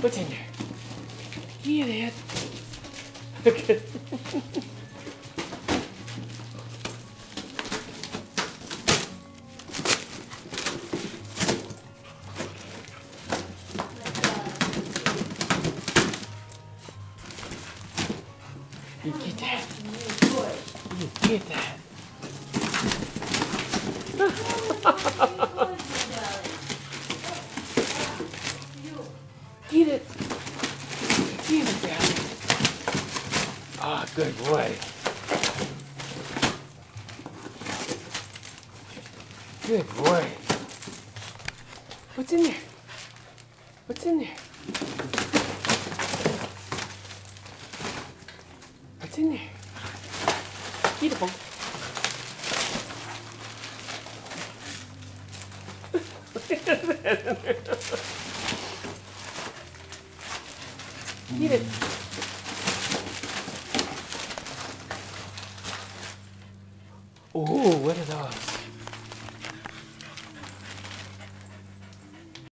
What's in there? Get it. Okay. You get that. You get that. Get it. Get it, Daddy. Ah, good boy. Good boy. What's in there? What's in there? What's in there? Get it, Bunk. Get it. Oh, what are those?